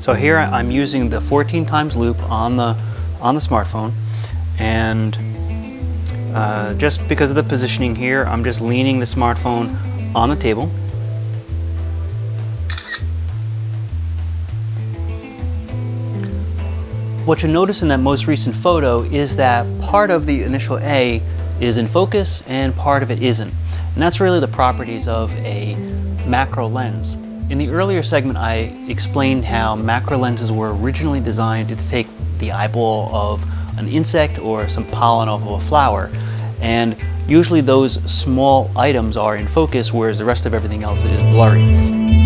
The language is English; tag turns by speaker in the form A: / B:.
A: So here I'm using the 14 times loupe on the on the smartphone and uh, just because of the positioning here I'm just leaning the smartphone on the table What you'll notice in that most recent photo is that part of the initial A is in focus and part of it isn't. And that's really the properties of a macro lens. In the earlier segment, I explained how macro lenses were originally designed to take the eyeball of an insect or some pollen off of a flower. And usually those small items are in focus, whereas the rest of everything else is blurry.